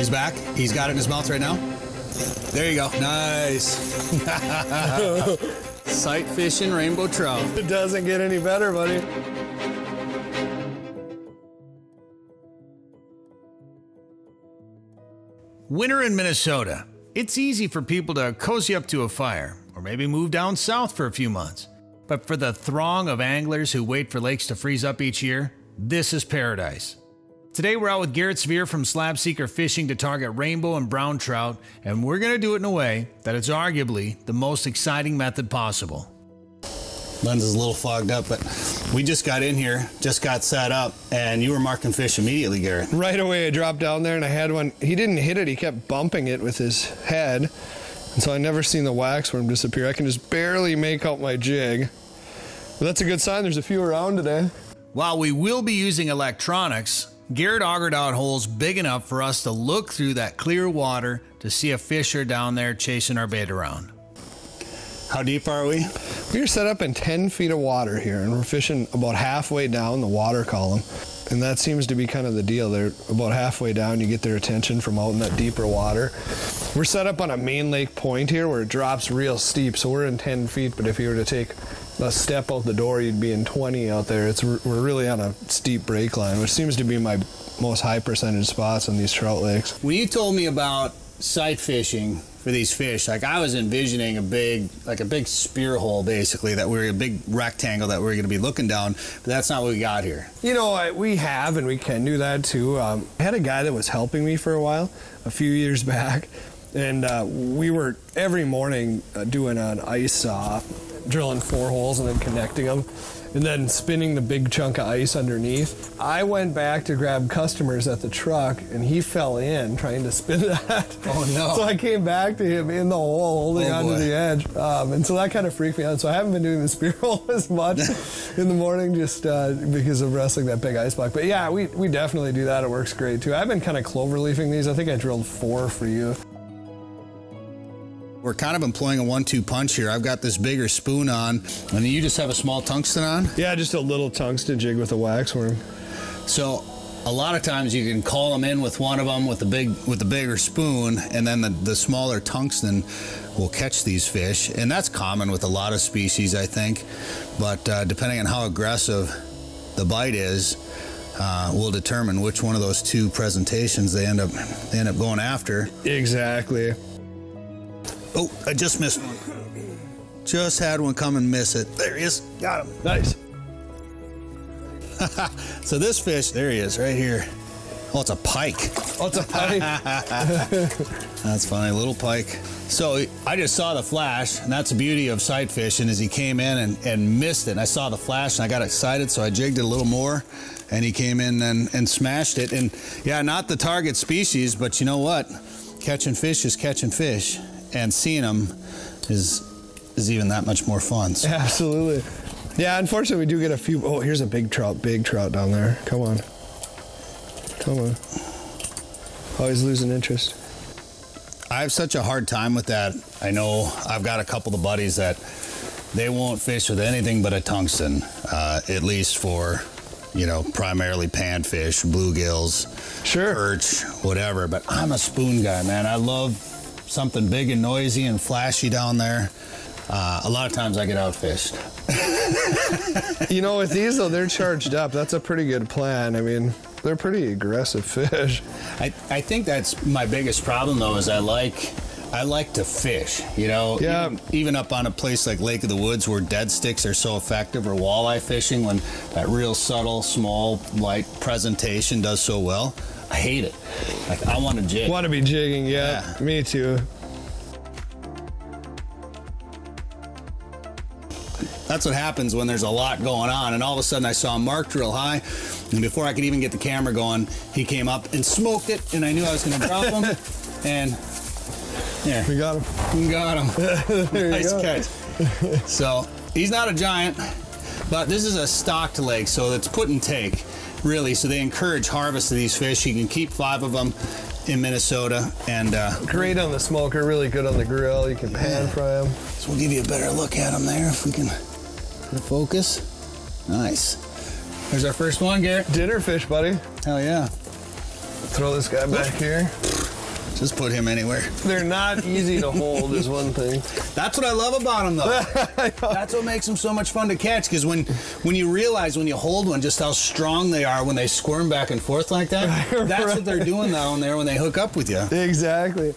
He's back. He's got it in his mouth right now. There you go. Nice. Sight fishing rainbow trout. It doesn't get any better, buddy. Winter in Minnesota. It's easy for people to cozy up to a fire, or maybe move down south for a few months. But for the throng of anglers who wait for lakes to freeze up each year, this is paradise. Today we're out with Garett Svir from Slab Seeker Fishing to target rainbow and brown trout, and we're going to do it in a way that it's arguably the most exciting method possible. Lens is a little fogged up, but we just got in here, just got set up, and you were marking fish immediately, Garett. Right away, I dropped down there and I had one. He didn't hit it, he kept bumping it with his head. And so I never seen the waxworm disappear. I can just barely make out my jig. But that's a good sign. There's a few around today. While we will be using electronics, Garett augered out holes big enough for us to look through that clear water to see a fish are down there chasing our bait around. How deep are we? We're set up in 10 feet of water here, and we're fishing about halfway down the water column. And that seems to be kind of the deal. They're about halfway down, you get their attention from out in that deeper water. We're set up on a main lake point here where it drops real steep, so we're in 10 feet, but if you were to take a step out the door, you'd be in 20 out there. It's We're really on a steep break line, which seems to be my most high percentage spots on these trout lakes. When you told me about sight fishing for these fish. Like I was envisioning a big, like a big spear hole, basically that we're a big rectangle that we're going to be looking down. But that's not what we got here. You know, I, we have and we can do that too. Um, I had a guy that was helping me for a while, a few years back, and uh, we were every morning uh, doing an ice saw, drilling four holes and then connecting them and then spinning the big chunk of ice underneath. I went back to grab customers at the truck, and he fell in trying to spin that. Oh no! so I came back to him in the hole, holding oh, onto boy. the edge, um, and so that kind of freaked me out. So I haven't been doing the spear hole as much in the morning, just uh, because of wrestling that big ice block. But yeah, we we definitely do that. It works great too. I've been kind of clover leafing these. I think I drilled four for you. We're kind of employing a one-two punch here. I've got this bigger spoon on, and you just have a small tungsten on. Yeah, just a little tungsten jig with a wax worm. So a lot of times you can call them in with one of them with the big with the bigger spoon, and then the, the smaller tungsten will catch these fish, and that's common with a lot of species, I think. But uh, depending on how aggressive the bite is, uh, will determine which one of those two presentations they end up they end up going after. Exactly. Oh, I just missed one. Just had one come and miss it. There he is. Got him. Nice. so this fish, there he is, right here. Oh, it's a pike. Oh, it's a pike. That's funny, little pike. So I just saw the flash, and that's the beauty of sight fishing is he came in and, and missed it. And I saw the flash and I got excited, so I jigged it a little more, and he came in and, and smashed it. And yeah, not the target species, but you know what? Catching fish is catching fish, and seeing them is is even that much more fun. So. Absolutely. Yeah, unfortunately, we do get a few. Oh, here's a big trout, big trout down there. Come on. Come on. Always losing interest. I have such a hard time with that. I know I've got a couple of buddies that they won't fish with anything but a tungsten, uh, at least for, you know, primarily panfish, bluegills, Sure. perch, whatever. But I'm a spoon guy, man. I love something big and noisy and flashy down there. Uh, a lot of times I get outfished. You know, with these though, they're charged up. That's a pretty good plan. I mean, they're pretty aggressive fish. I, I think that's my biggest problem though is I like I like to fish, you know. Yeah. Even, even up on a place like Lake of the Woods where dead sticks are so effective, or walleye fishing when that real subtle, small, light presentation does so well. I hate it. Like I want to jig. Want to be jigging? Yeah, Yeah. me too. That's what happens when there's a lot going on, and all of a sudden I saw him marked real high, and before I could even get the camera going, he came up and smoked it, and I knew I was going to drop him, and yeah, We got him. We got him. Nice go. catch. so he's not a giant, but this is a stocked lake, so it's put and take, really. So they encourage harvest of these fish. You can keep five of them in Minnesota, and uh, Great on the smoker, really good on the grill. You can pan fry them. so we'll give you a better look at them there if we can focus. Nice. There's our first one, Garett. Dinner fish, buddy. Hell yeah. throw this guy back here. Just put him anywhere. They're not easy to hold, is one thing. That's what I love about them, though. That's what makes them so much fun to catch. Because when when you realize when you hold one, just how strong they are when they squirm back and forth like that. That's Right. what they're doing down there when they hook up with you. Exactly.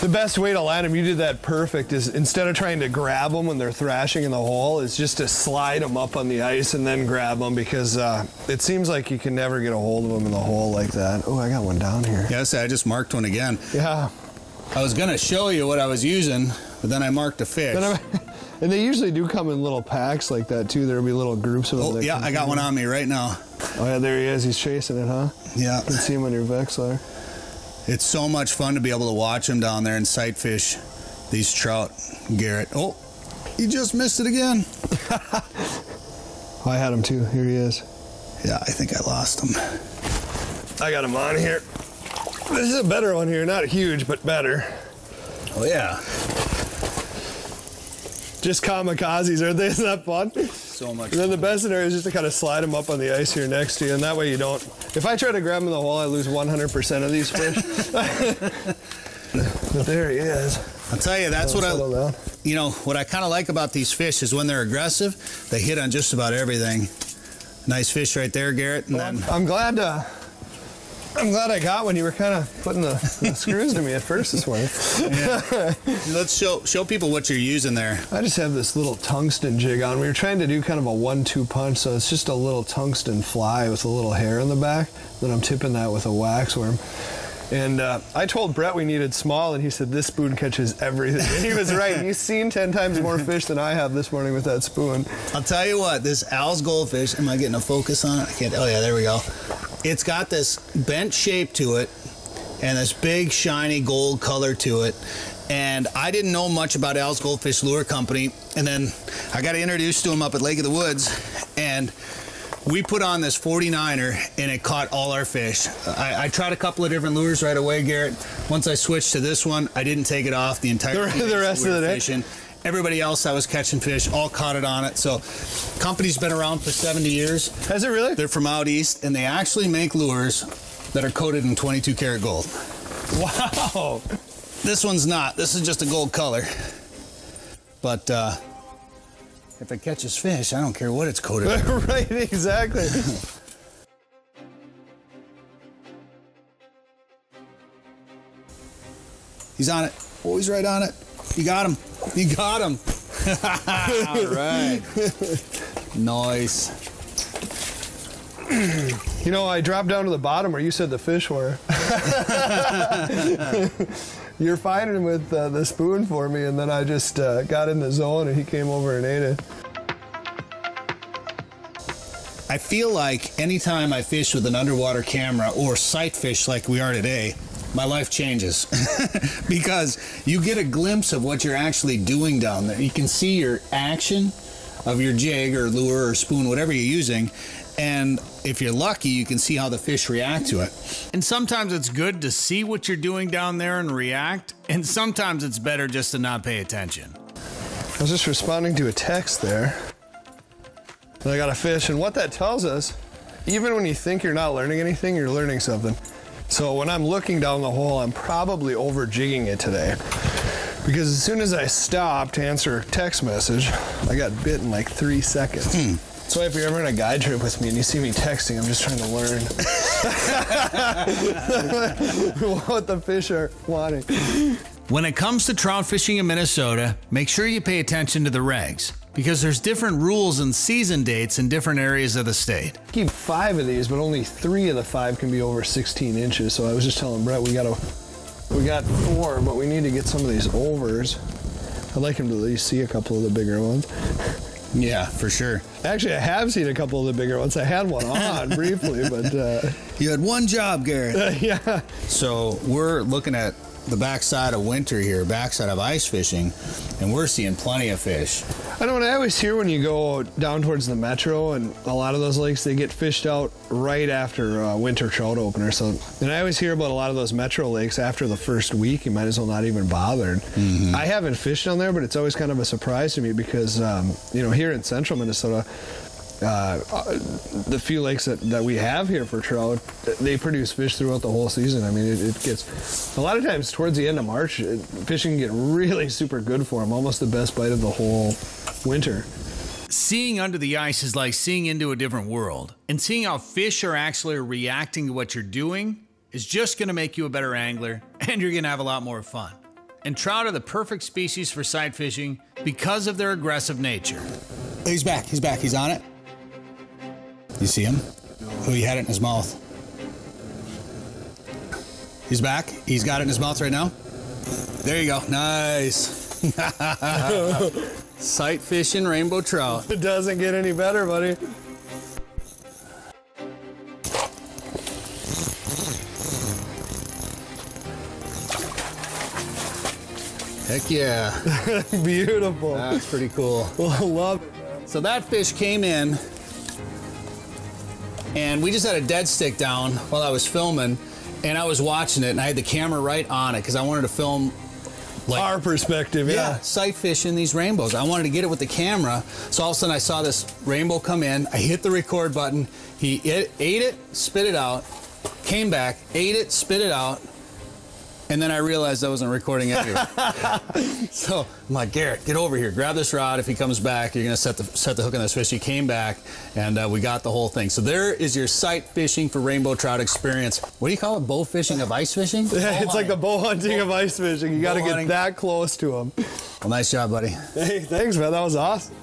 The best way to land them, you did that perfect, is instead of trying to grab them when they're thrashing in the hole, is just to slide them up on the ice and then grab them because uh, it seems like you can never get a hold of them in the hole like that. Oh, I got one down here. Yes, I just marked one again. Yeah. I was gonna show you what I was using, but then I marked a fish. And, they usually do come in little packs like that too. There'll be little groups of them. Oh yeah, I got one on me right now. Oh yeah, there he is. He's chasing it, huh? Yeah, You can see him on your Vexilar. It's so much fun to be able to watch them down there and sight fish these trout, Garett. Oh, he just missed it again. I had him too. Here he is. Yeah, I think I lost him. I got him on here. This is a better one here. Not huge, but better. Oh yeah, Just kamikazes, aren't they? Isn't that fun? so much. And then the best scenario is just to kind of slide them up on the ice here next to you, and that way you don't. If I try to grab them in the hole, I lose 100% of these fish. but there he is. I'll tell you, that's what I, down. you know, what I kind of like about these fish is when they're aggressive, they hit on just about everything. Nice fish right there, Garett. And then I'm glad. Uh, I'm glad I got one. You were kind of putting the, the screws to me at first this morning. let's show show people what you're using there. I just have this little tungsten jig on. We were trying to do kind of a one-two punch, so it's just a little tungsten fly with a little hair in the back. Then I'm tipping that with a wax worm. And uh, I told Bret we needed small, and he said this spoon catches everything. And he was right. He's seen ten times more fish than I have this morning with that spoon. I'll tell you what, this Al's goldfish, am I getting a focus on it? I can't, oh yeah, there we go. It's got this bent shape to it and this big shiny gold color to it. And I didn't know much about Al's Goldfish Lure Company. And then I got introduced to him up at Lake of the Woods. And we put on this 49er and it caught all our fish. I, I tried a couple of different lures right away, Garett. Once I switched to this one, I didn't take it off the entire The- the rest we of the day? fishing. Everybody else I was catching fish all caught it on it. So, company's been around for 70 years. Has it really? They're from out east, and they actually make lures that are coated in 22 karat gold. Wow. This one's not. This is just a gold color. But uh, if it catches fish, I don't care what it's coated. in. right, exactly. He's on it. Oh, he's right on it. You got him. You got him. All right. nice. You know, I dropped down to the bottom where you said the fish were. You're finding with uh, the spoon for me, and then I just uh, got in the zone, and he came over and ate it. I feel like anytime I fish with an underwater camera or sight fish like we are today, my life changes because you get a glimpse of what you're actually doing down there. You can see your action of your jig or lure or spoon, whatever you're using. And if you're lucky, you can see how the fish react to it. And sometimes it's good to see what you're doing down there and react, and sometimes it's better just to not pay attention. I was just responding to a text there. And I got a fish, and what that tells us, even when you think you're not learning anything, you're learning something. So when I'm looking down the hole, I'm probably over jigging it today. Because as soon as I stopped to answer a text message, I got bit in like three seconds. Hmm. So if you're ever on a guide trip with me and you see me texting, I'm just trying to learn what the fish are wanting. When it comes to trout fishing in Minnesota, make sure you pay attention to the regs because there's different rules and season dates in different areas of the state. keep five of these, but only three of the five can be over 16 inches. So I was just telling Bret we got to, we got four, but we need to get some of these overs. I'd like him to at least see a couple of the bigger ones. Yeah, for sure. Actually, I have seen a couple of the bigger ones. I had one on briefly, but uh, You had one job, Garett. yeah, So we're looking at the backside of winter here, backside of ice fishing, and we're seeing plenty of fish. I know what I always hear when you go down towards the metro and a lot of those lakes they get fished out right after uh, winter trout opener. So, and I always hear about a lot of those metro lakes after the first week. You might as well not even bother. And I haven't fished on there, but it's always kind of a surprise to me because um, you know here in central Minnesota. Uh, uh, the few lakes that, that we have here for trout, they produce fish throughout the whole season. I mean, it, it gets a lot of times towards the end of March, it, fishing can get really super good for them, almost the best bite of the whole winter. Seeing under the ice is like seeing into a different world, and seeing how fish are actually reacting to what you're doing is just going to make you a better angler, and you're going to have a lot more fun. And trout are the perfect species for sight fishing because of their aggressive nature. He's back. He's back. He's on it. You see him? Oh, he had it in his mouth. He's back. He's got it in his mouth right now. There you go. Nice. Sight fishing rainbow trout. It doesn't get any better, buddy. Heck yeah. Beautiful. That's pretty cool. Love it. So that fish came in, and we just had a dead stick down while I was filming, and I was watching it, and I had the camera right on it because I wanted to film like Our perspective, yeah. yeah, sight fishing these rainbows. I wanted to get it with the camera. So all of a sudden I saw this rainbow come in. I hit the record button. He ate, ate it, spit it out, came back, ate it, spit it out, and then I realized I wasn't recording anyway. so I'm like, Garett, get over here, grab this rod. If he comes back, you're gonna set the set the hook on this fish. He came back, and uh, we got the whole thing. So there is your sight fishing for rainbow trout experience. What do you call it? Bow fishing of ice fishing? Yeah, it's like the bow hunting of ice fishing. You got to get that close to them. Well, nice job, buddy. Hey, thanks, man. That was awesome.